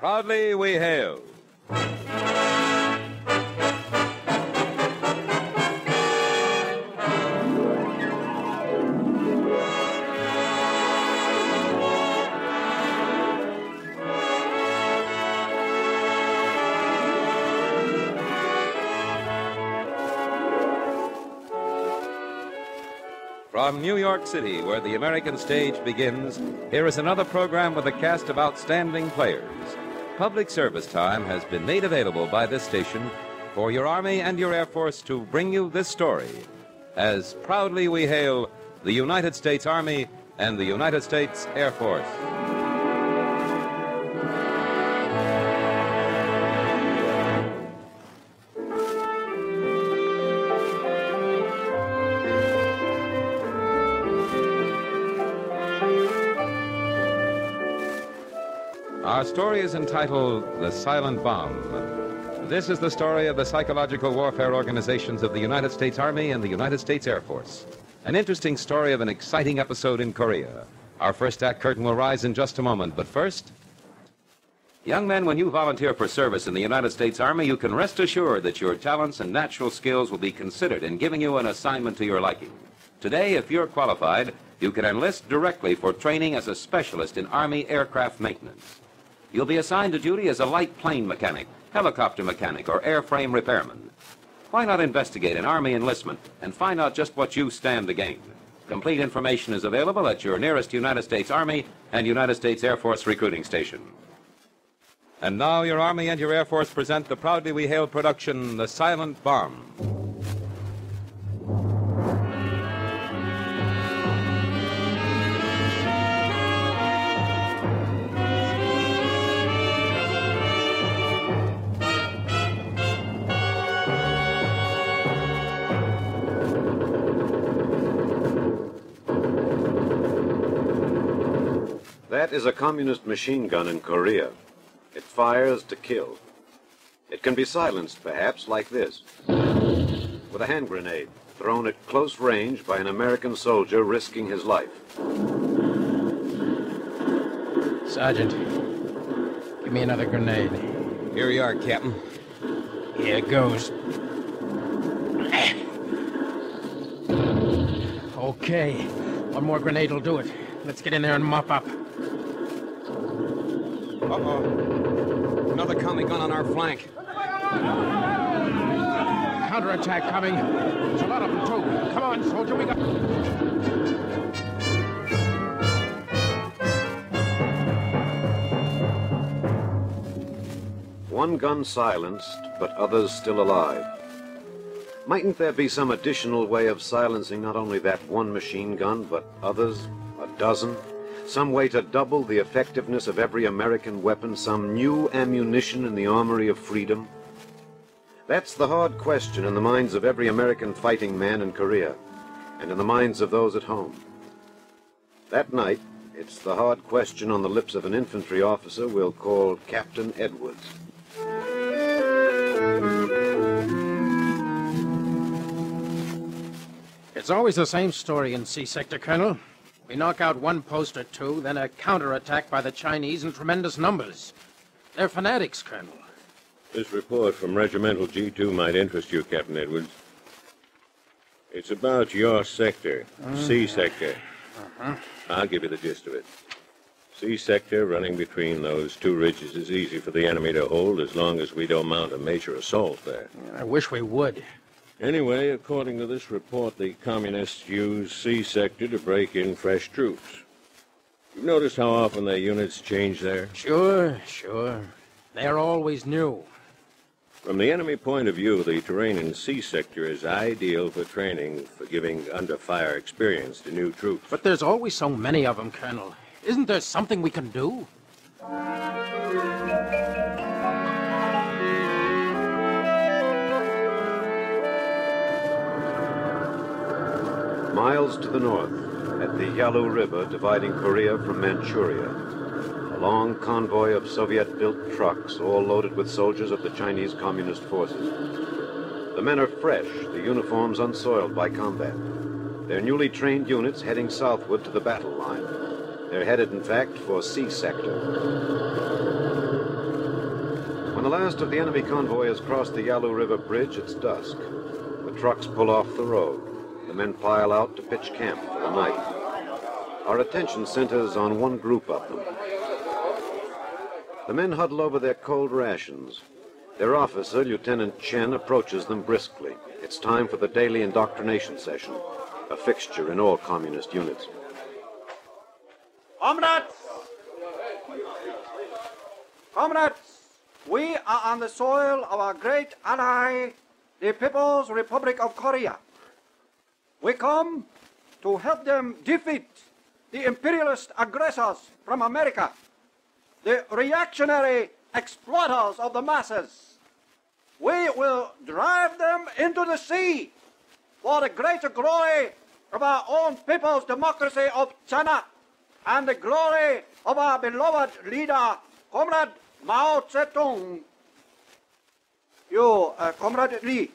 Proudly we hail. From New York City, where the American stage begins, here is another program with a cast of outstanding players. Public service time has been made available by this station for your Army and your Air Force to bring you this story. As proudly we hail the United States Army and the United States Air Force. Our story is entitled The Silent Bomb. This is the story of the psychological warfare organizations of the United States Army and the United States Air Force. An interesting story of an exciting episode in Korea. Our first act curtain will rise in just a moment, but first. Young men, when you volunteer for service in the United States Army, you can rest assured that your talents and natural skills will be considered in giving you an assignment to your liking. Today, if you're qualified, you can enlist directly for training as a specialist in Army aircraft maintenance. You'll be assigned to duty as a light plane mechanic, helicopter mechanic, or airframe repairman. Why not investigate an Army enlistment and find out just what you stand to gain? Complete information is available at your nearest United States Army and United States Air Force recruiting station. And now your Army and your Air Force present the proudly we hail production, The Silent Bomb. That is a communist machine gun in Korea. It fires to kill. It can be silenced, perhaps, like this with a hand grenade thrown at close range by an American soldier risking his life. Sergeant, give me another grenade. Here you are, Captain. Here it goes. Okay, one more grenade will do it. Let's get in there and mop up. Uh-oh. Another commie gun on our flank. Counterattack coming. There's a lot of them, too. Come on, soldier, we got. One gun silenced, but others still alive. Mightn't there be some additional way of silencing not only that one machine gun, but others, a dozen? Some way to double the effectiveness of every American weapon, some new ammunition in the armory of freedom? That's the hard question in the minds of every American fighting man in Korea, and in the minds of those at home. That night, it's the hard question on the lips of an infantry officer we'll call Captain Edwards. It's always the same story in C Sector, Colonel. We knock out one post or two, then a counterattack by the Chinese in tremendous numbers. They're fanatics, Colonel. This report from Regimental G2 might interest you, Captain Edwards. It's about your sector, mm. C sector. Uh-huh. I'll give you the gist of it. C sector running between those two ridges is easy for the enemy to hold as long as we don't mount a major assault there. I wish we would. Anyway, according to this report, the communists use C sector to break in fresh troops. You've noticed how often their units change there? Sure, sure. They're always new. From the enemy point of view, the terrain in C sector is ideal for training for giving under fire experience to new troops. But there's always so many of them, Colonel. Isn't there something we can do? Miles to the north, at the Yalu River dividing Korea from Manchuria, a long convoy of Soviet built trucks, all loaded with soldiers of the Chinese Communist forces. The men are fresh, the uniforms unsoiled by combat. Their newly trained units heading southward to the battle line. They're headed, in fact, for C sector. When the last of the enemy convoy has crossed the Yalu River Bridge, it's dusk. The trucks pull off the road. The men pile out to pitch camp for the night. Our attention centers on one group of them. The men huddle over their cold rations. Their officer, Lieutenant Chen, approaches them briskly. It's time for the daily indoctrination session, a fixture in all communist units. Comrades! Comrades, we are on the soil of our great ally, the People's Republic of Korea. We come to help them defeat the imperialist aggressors from America, the reactionary exploiters of the masses. We will drive them into the sea for the greater glory of our own people's democracy of China and the glory of our beloved leader, Comrade Mao Zedong. You, uh, Comrade Lee,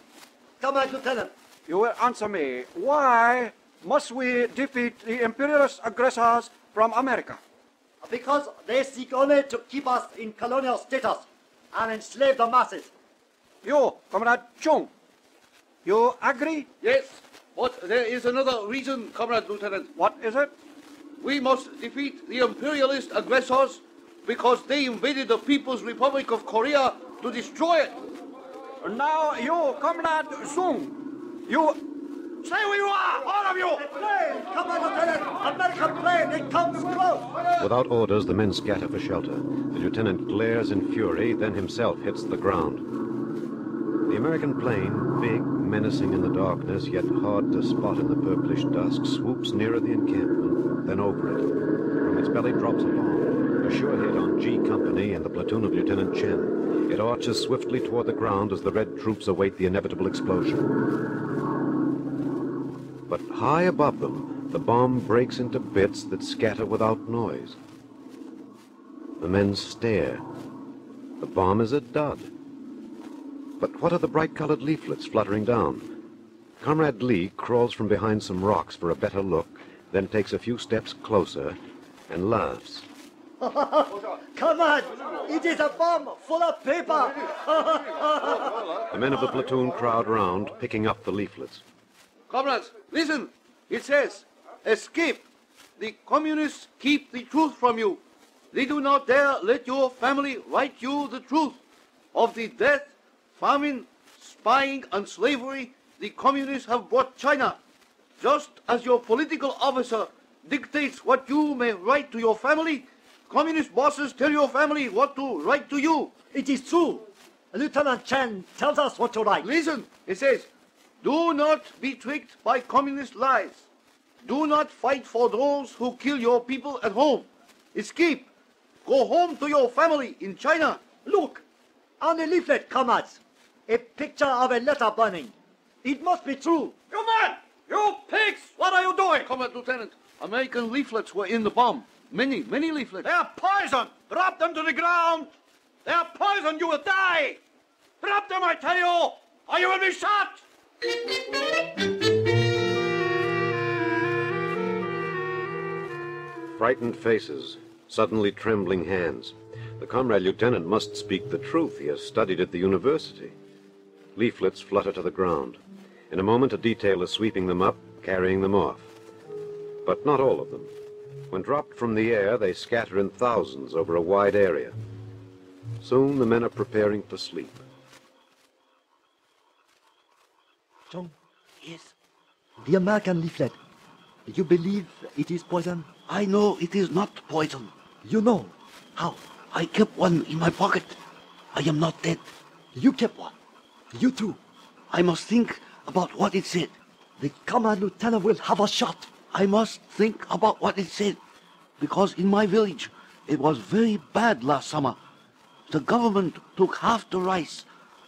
Comrade Lieutenant, you will answer me. Why must we defeat the imperialist aggressors from America? because they seek only to keep us in colonial status and enslave the masses. You, Comrade Chung, you agree? Yes, but there is another reason, Comrade Lieutenant. What is it? We must defeat the imperialist aggressors because they invaded the People's Republic of Korea to destroy it. Now, you, Comrade Sung, you stay where you are, all of you! Plane! Comrade Lieutenant! American plane! It comes close! Without orders, the men scatter for shelter. The lieutenant glares in fury, then himself hits the ground. The American plane, big, menacing in the darkness, yet hard to spot in the purplish dusk, swoops nearer the encampment, then over it. From its belly drops a bomb, a sure hit on G Company and the platoon of Lieutenant Chen. It arches swiftly toward the ground as the red troops await the inevitable explosion. But high above them, the bomb breaks into bits that scatter without noise. The men stare. The bomb is a dud. But what are the bright-colored leaflets fluttering down? Comrade Lee crawls from behind some rocks for a better look, then takes a few steps closer and laughs. Come on! it is a bomb full of paper! The men of the platoon crowd round, picking up the leaflets. Comrades, listen. It says, escape. The communists keep the truth from you. They do not dare let your family write you the truth of the death, famine, spying, and slavery the communists have brought China. Just as your political officer dictates what you may write to your family, communist bosses tell your family what to write to you. It is true. Lieutenant Chen tells us what to write. Listen, it says, do not be tricked by communist lies. Do not fight for those who kill your people at home. Escape. Go home to your family in China. Look, on the leaflet, comrades, a picture of a letter burning. It must be true. You men! You pigs! What are you doing? Comrade Lieutenant, American leaflets were in the bomb. Many, many leaflets. They are poison! Drop them to the ground! They are poison! You will die! Drop them, I tell you, or you will be shot! Frightened faces, suddenly trembling hands. The comrade lieutenant must speak the truth. He has studied at the university. Leaflets flutter to the ground. In a moment, a detail is sweeping them up, carrying them off. But not all of them. When dropped from the air, they scatter in thousands over a wide area. Soon the men are preparing for sleep. Yes, the American leaflet. You believe it is poison? I know it is not poison. You know. How? I kept one in my pocket. I am not dead. You kept one. You too. I must think about what it said. The command lieutenant will have a shot. I must think about what it said. Because in my village, it was very bad last summer. The government took half the rice.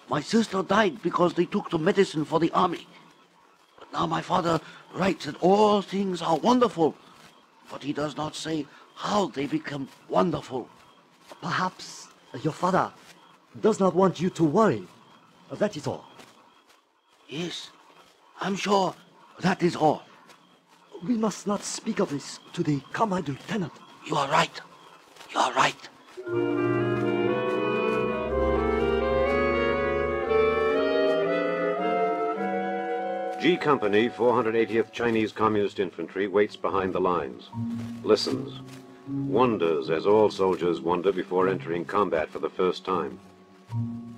My sister died because they took the medicine for the army. But now my father writes that all things are wonderful. But he does not say how they become wonderful. Perhaps your father does not want you to worry. That is all. Yes, I'm sure that is all. We must not speak of this to the command lieutenant. You are right. You are right. G Company, 480th Chinese Communist Infantry, waits behind the lines, listens, wonders as all soldiers wonder before entering combat for the first time.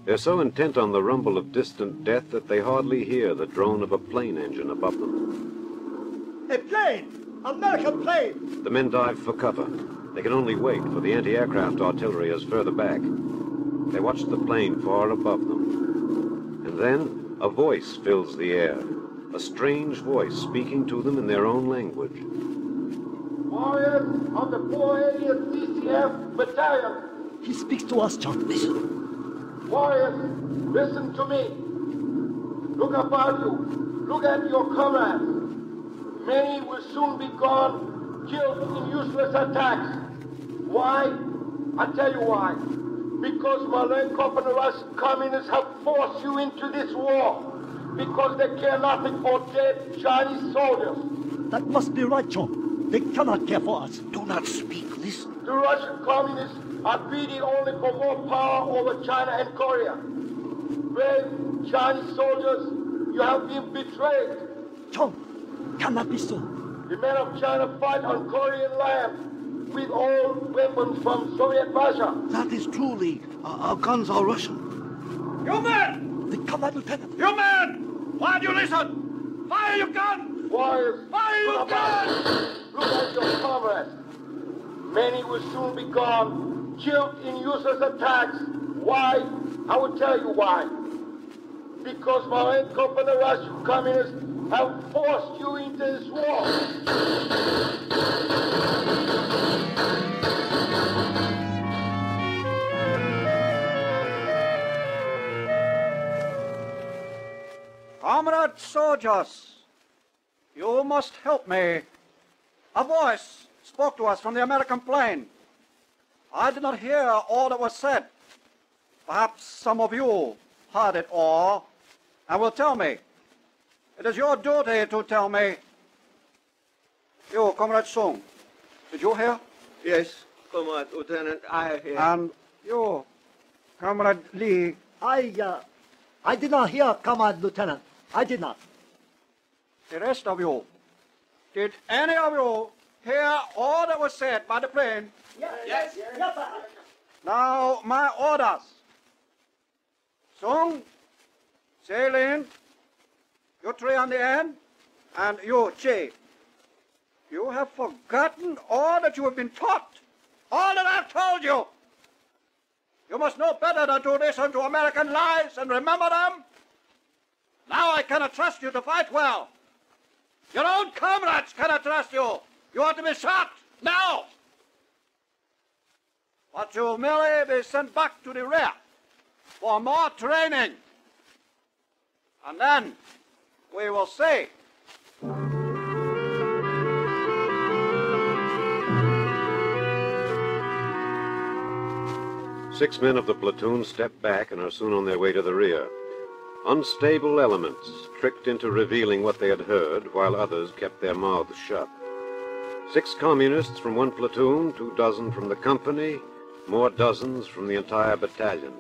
They're so intent on the rumble of distant death that they hardly hear the drone of a plane engine above them. A plane! American plane! The men dive for cover. They can only wait, for the anti-aircraft artillery is further back. They watch the plane far above them. And then a voice fills the air. A strange voice speaking to them in their own language. Warriors of the 480th CCF Battalion. He speaks to us, John. Listen. Warriors, listen to me. Look about you. Look at your comrades. Many will soon be gone, killed in useless attacks. Why? I tell you why. Because Malenkov and the Russian communists have forced you into this war. Because they care nothing for dead Chinese soldiers. That must be right, John. They cannot care for us. Do not speak. Listen. The Russian communists are greedy only for more power over China and Korea. Brave Chinese soldiers, you have been betrayed. John, cannot be so. The men of China fight on Korean land with old weapons from Soviet Russia. That is truly. Lee. Our, our guns are Russian. You men! The combat lieutenant. You men! Why do you listen? Fire your gun! Warriors, Fire your gun! look at your comrades. Many will soon be gone, killed in useless attacks. Why? I will tell you why. Because Malenkov and the Russian communists have forced you into this war. Comrade soldiers, you must help me. A voice spoke to us from the American plane. I did not hear all that was said. Perhaps some of you heard it all and will tell me. It is your duty to tell me. You, Comrade Sung, did you hear? Yes, Comrade Lieutenant, I hear. And you, Comrade Lee, I, uh, I did not hear, Comrade Lieutenant. I did not. the rest of you, did any of you hear all that was said by the plane? Yes, yes, yes, sir. Now, my orders. Sung, Celine, you three on the end, and you, Che. You have forgotten all that you have been taught, all that I've told you. You must know better than to listen to American lies and remember them. Cannot trust you to fight well. Your own comrades cannot trust you. You are to be shot now. But you'll merely be sent back to the rear for more training. And then we will see. Six men of the platoon step back and are soon on their way to the rear. Unstable elements tricked into revealing what they had heard while others kept their mouths shut. Six communists from one platoon, two dozen from the company, more dozens from the entire battalion,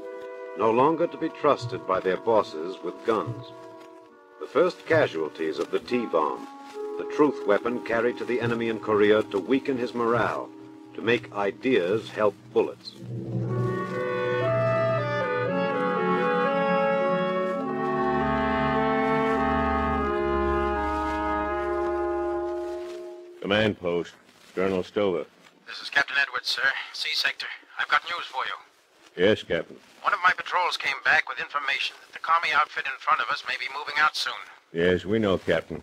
no longer to be trusted by their bosses with guns. The first casualties of the T-bomb, the truth weapon carried to the enemy in Korea to weaken his morale, to make ideas help bullets. Command post. Colonel Stover. This is Captain Edwards, sir. C sector. I've got news for you. Yes, Captain. One of my patrols came back with information that the commie outfit in front of us may be moving out soon. Yes, we know, Captain.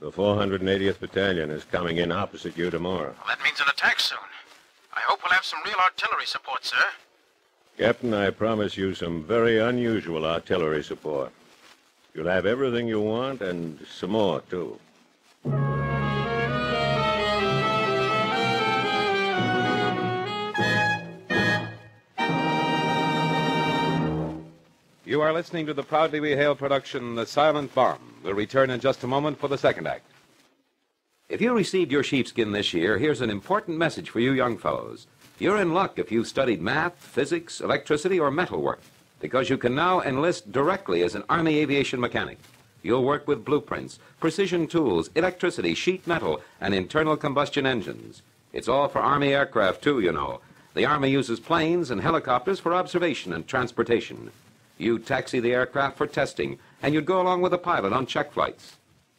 The 480th Battalion is coming in opposite you tomorrow. Well, that means an attack soon. I hope we'll have some real artillery support, sir. Captain, I promise you some very unusual artillery support. You'll have everything you want and some more, too. You are listening to the proudly we hail production, The Silent Bomb. We'll return in just a moment for the second act. If you received your sheepskin this year, here's an important message for you young fellows. You're in luck if you've studied math, physics, electricity, or metalwork, because you can now enlist directly as an Army aviation mechanic. You'll work with blueprints, precision tools, electricity, sheet metal, and internal combustion engines. It's all for Army aircraft, too, you know. The Army uses planes and helicopters for observation and transportation. You taxi the aircraft for testing, and you'd go along with the pilot on check flights.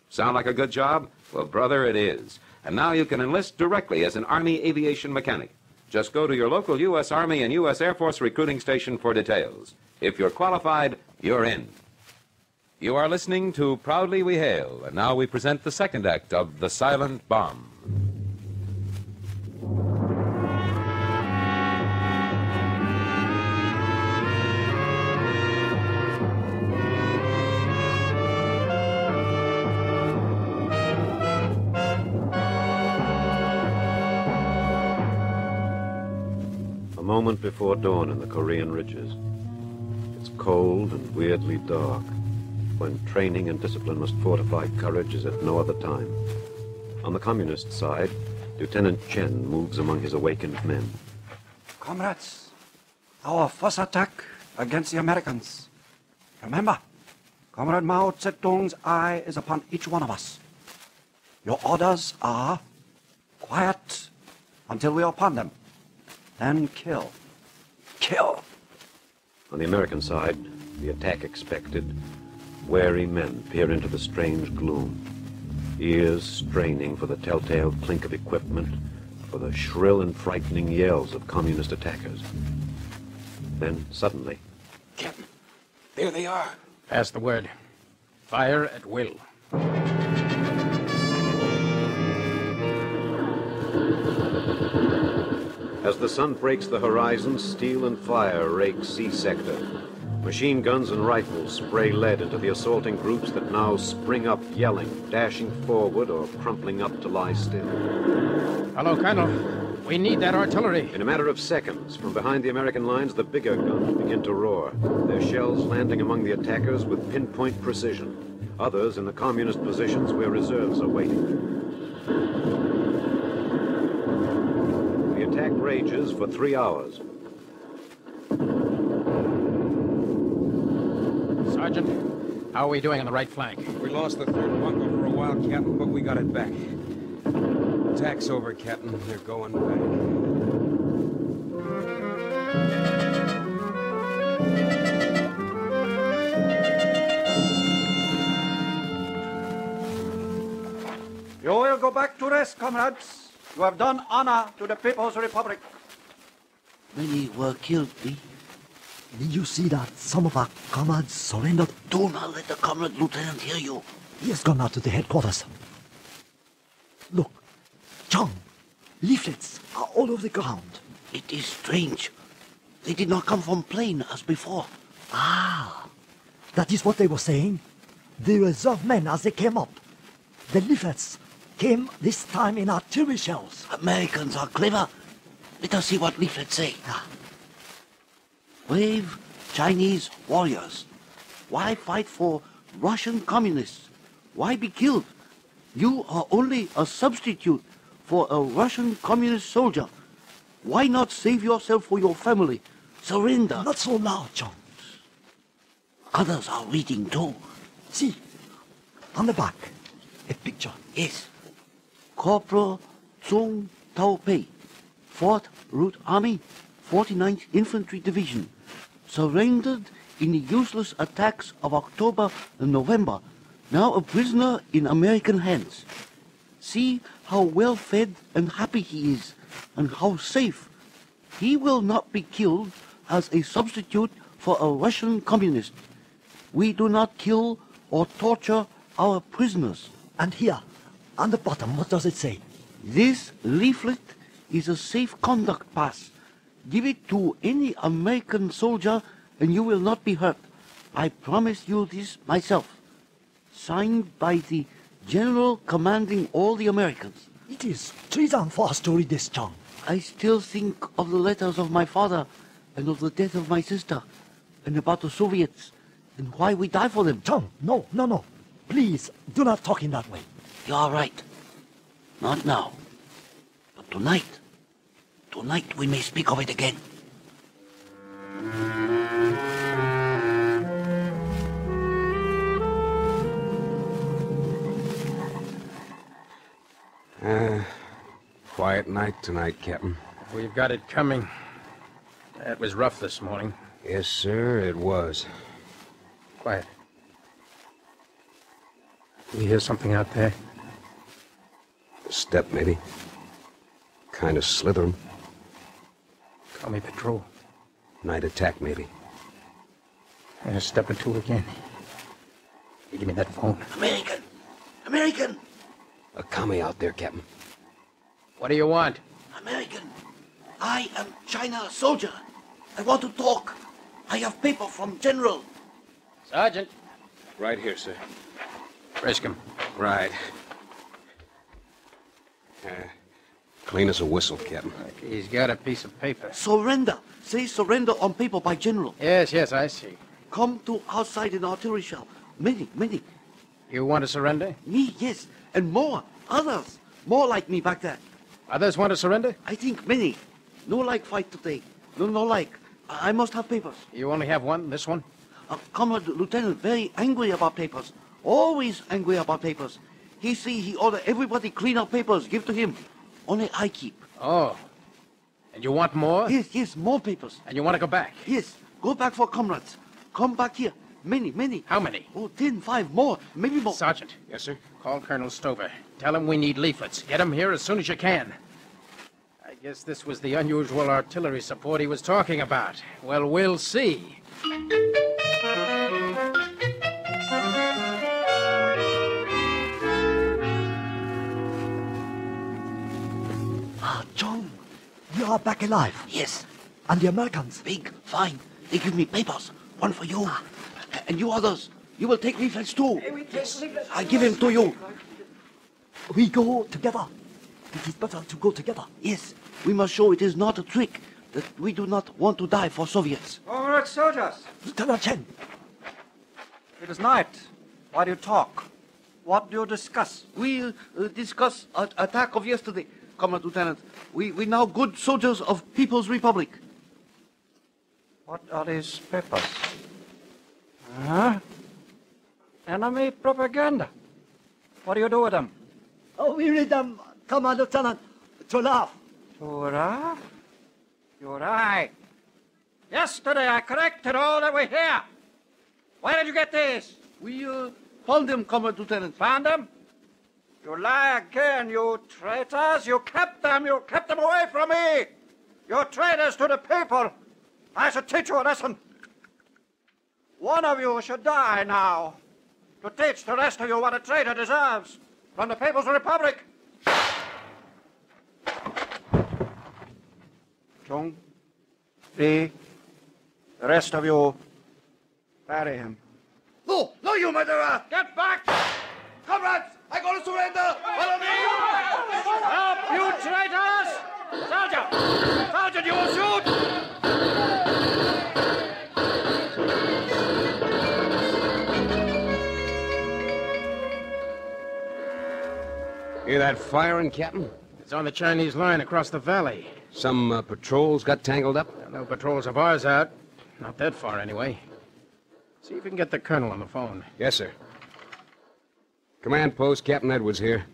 Sound like a good job? Well, brother, it is. And now you can enlist directly as an Army aviation mechanic. Just go to your local U.S. Army and U.S. Air Force recruiting station for details. If you're qualified, you're in. You are listening to Proudly We Hail, and now we present the second act of The Silent Bomb. Moment before dawn in the Korean ridges. It's cold and weirdly dark, when training and discipline must fortify courage as at no other time. On the communist side, Lieutenant Chen moves among his awakened men. Comrades, our first attack against the Americans. Remember, Comrade Mao Zedong's eye is upon each one of us. Your orders are quiet until we are upon them. Then kill. Kill. On the American side, the attack expected, wary men peer into the strange gloom, ears straining for the telltale clink of equipment, for the shrill and frightening yells of communist attackers. Then, suddenly, Captain, there they are. Pass the word. Fire at will. As the sun breaks the horizon, steel and fire rake C sector. Machine guns and rifles spray lead into the assaulting groups that now spring up yelling, dashing forward or crumpling up to lie still. Hello, Colonel. We need that artillery. In a matter of seconds, from behind the American lines, the bigger guns begin to roar, their shells landing among the attackers with pinpoint precision. Others in the communist positions where reserves are waiting. The attack rages for three hours. Sergeant, how are we doing on the right flank? We lost the third bunker for a while, Captain, but we got it back. Attack's over, Captain. They're going back. You will go back to rest, comrades. You have done honor to the People's Republic. Many were killed, eh? Did you see that some of our comrades surrendered? Do not let the comrade lieutenant hear you. He has gone out to the headquarters. Look, Chong, leaflets are all over the ground. It is strange. They did not come from plane as before. Ah, that is what they were saying. The reserve men as they came up. The leaflets came this time in artillery shells. Americans are clever. Let us see what leaflets say. Ah. Brave Chinese warriors. Why fight for Russian communists? Why be killed? You are only a substitute for a Russian communist soldier. Why not save yourself for your family? Surrender. Not so loud, Chong. Others are reading too. See, on the back, a picture. Yes. Corporal Zhong Taopei, 4th Route Army, 49th Infantry Division, surrendered in the useless attacks of October and November, now a prisoner in American hands. See how well fed and happy he is, and how safe. He will not be killed as a substitute for a Russian communist. We do not kill or torture our prisoners. And here, on the bottom, what does it say? This leaflet is a safe conduct pass. Give it to any American soldier and you will not be hurt. I promise you this myself. Signed by the General commanding all the Americans. It is treason for us to read this, Chong. I still think of the letters of my father and of the death of my sister and about the Soviets and why we die for them. Chong, no, no, no. Please, do not talk in that way. You're right. Not now. But tonight, tonight we may speak of it again. Uh, quiet night tonight, Captain. We've got it coming. That was rough this morning. Yes, sir, it was. Quiet. You hear something out there? A step, maybe. Kind of slithering. Call me patrol. Night attack, maybe. And a step or two again. You give me that phone. American! American! A commie out there, Captain. What do you want? American! I am China soldier. I want to talk. I have paper from General. Sergeant. Right here, sir. Frisk him. Right. Uh, clean as a whistle, Captain. He's got a piece of paper. Surrender. Say surrender on paper by General. Yes, yes, I see. Come to outside in artillery shell. Many, many. You want to surrender? Me, yes. And more. Others. More like me back there. Others want to surrender? I think many. No like fight today. No, no like. I I must have papers. You only have one, this one? Uh, Comrade Lieutenant very angry about papers. Always angry about papers. He see he order everybody clean up papers, give to him. Only I keep. Oh. And you want more? Yes, yes, more papers. And you want to go back? Yes, go back for comrades. Come back here. Many, many. How many? Oh, ten, five, more, maybe more. Sergeant. Yes, sir. Call Colonel Stover. Tell him we need leaflets. Get him here as soon as you can. I guess this was the unusual artillery support he was talking about. Well, we'll see. Are back alive. Yes, And the Americans? big, fine. They give me papers. One for you. And you others, you will take leaflets too. I give him to you. We go together. It is better to go together. Yes, we must show it is not a trick, that we do not want to die for Soviets. All right, soldiers. Lieutenant Chen, It is night. Why do you talk? What do you discuss? We uh, discuss a- attack of yesterday, Comrade Lieutenant. We, we now good soldiers of People's Republic. What are these papers? Huh? Enemy propaganda. What do you do with them? oh, we read them, Command Lieutenant, to laugh. Tura? You're right. Yesterday I corrected all that we hear. Where did you get these? We uh, found them, Comrade Lieutenant. Found them? You lie again, you traitors. You kept them. You kept them away from me. You're traitors to the people. I should teach you a lesson. One of you should die now to teach the rest of you what a traitor deserves from the People's Republic. Chung, Lee, the rest of you, bury him. No, no, you murderer! Get back! Comrades, I go to surrender! Follow me! Up, you traitors! Sergeant! Sergeant, you will shoot! Hear that firing, Captain? It's on the Chinese line across the valley. Some uh, patrols got tangled up? No patrols of ours out. Not that far, anyway. See if you can get the colonel on the phone. Yes, sir. Command post, Captain Edwards here.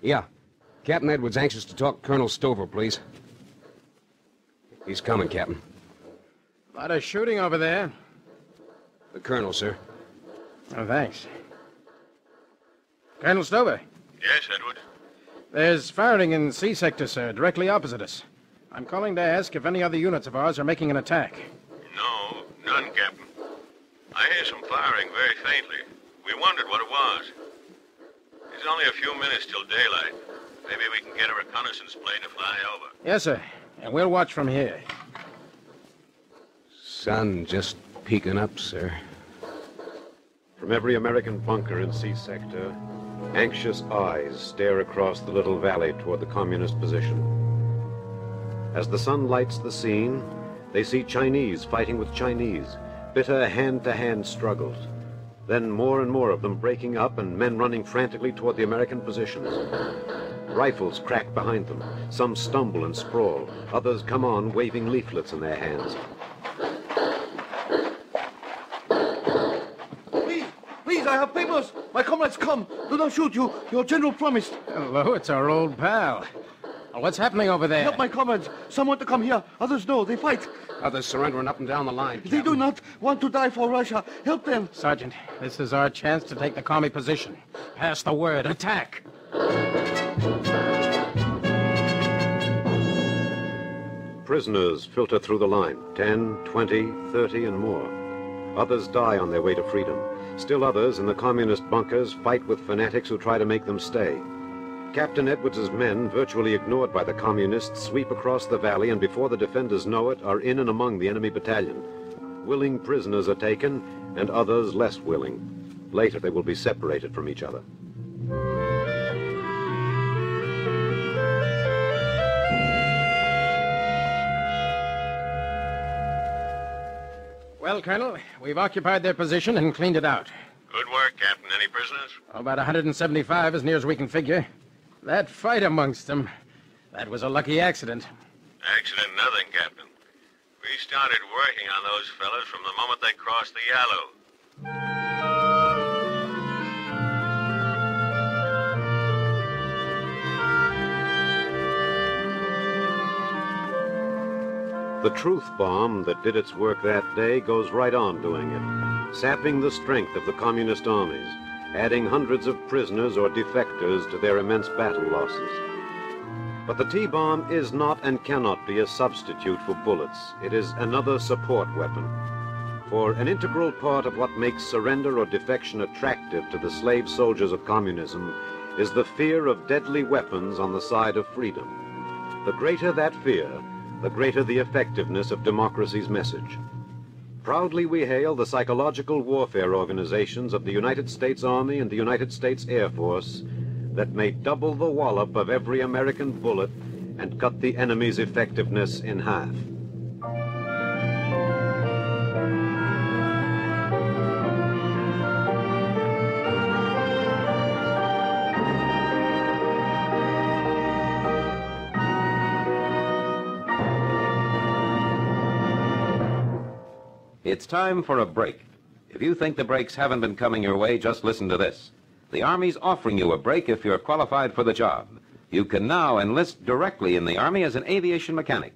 Yeah. Captain Edwards anxious to talk to Colonel Stover, please. He's coming, Captain. A lot of shooting over there. The Colonel, sir. Oh, thanks. Colonel Stover, Yes, Edward. there's firing in C sector, sir, directly opposite us. I'm calling to ask if any other units of ours are making an attack. No, none, Captain. I hear some firing very faintly. We wondered what it was. It's only a few minutes till daylight. Maybe we can get a reconnaissance plane to fly over. Yes, sir. And we'll watch from here. Sun just peeking up, sir. From every American bunker in C sector, anxious eyes stare across the little valley toward the communist position. As the sun lights the scene, they see Chinese fighting with Chinese, bitter hand-to-hand struggles. Then more and more of them breaking up and men running frantically toward the American positions. Rifles crack behind them. Some stumble and sprawl. Others come on waving leaflets in their hands. Please, please, I have papers. My comrades come. Do not shoot you. Your general promised. Hello, it's our old pal. Oh, what's happening over there? Help my comrades. Some want to come here. Others no. They fight. Others surrendering up and down the line. They do not want to die for Russia. Help them. Sergeant, this is our chance to take the commie position. Pass the word. Attack. Prisoners filter through the line 10, 20, 30, and more. Others die on their way to freedom. Still others in the communist bunkers fight with fanatics who try to make them stay. Captain Edwards's men, virtually ignored by the communists, sweep across the valley and before the defenders know it, are in and among the enemy battalion. Willing prisoners are taken, and others less willing. Later they will be separated from each other. Well, Colonel, we've occupied their position and cleaned it out. Good work, Captain. Any prisoners? About 175, as near as we can figure. That fight amongst them, that was a lucky accident. Accident nothing, Captain. We started working on those fellas from the moment they crossed the Yalu. The truth bomb that did its work that day goes right on doing it, sapping the strength of the communist armies, adding hundreds of prisoners or defectors to their immense battle losses. But the T-bomb is not and cannot be a substitute for bullets. It is another support weapon. For an integral part of what makes surrender or defection attractive to the slave soldiers of communism is the fear of deadly weapons on the side of freedom. The greater that fear, the greater the effectiveness of democracy's message. Proudly we hail the psychological warfare organizations of the United States Army and the United States Air Force that may double the wallop of every American bullet and cut the enemy's effectiveness in half. It's time for a break. If you think the breaks haven't been coming your way, just listen to this. The Army's offering you a break if you're qualified for the job. You can now enlist directly in the Army as an aviation mechanic.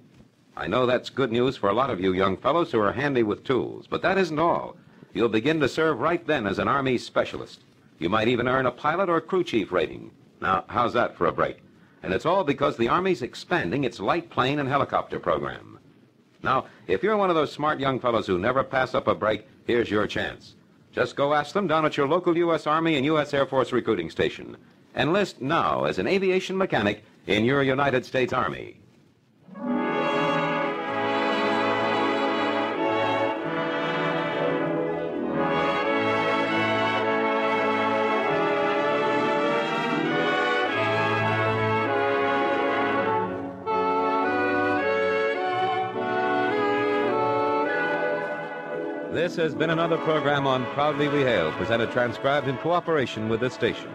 I know that's good news for a lot of you young fellows who are handy with tools, but that isn't all. You'll begin to serve right then as an Army specialist. You might even earn a pilot or crew chief rating. Now, how's that for a break? And it's all because the Army's expanding its light plane and helicopter program. Now, if you're one of those smart young fellows who never pass up a break, here's your chance. Just go ask them down at your local U.S. Army and U.S. Air Force recruiting station. Enlist now as an aviation mechanic in your United States Army. This has been another program on Proudly We Hail, presented transcribed in cooperation with this station.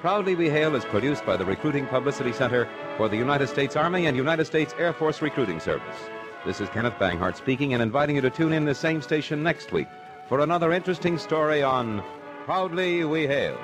Proudly We Hail is produced by the Recruiting Publicity Center for the United States Army and United States Air Force Recruiting Service. This is Kenneth Banghart speaking and inviting you to tune in this same station next week for another interesting story on Proudly We Hail.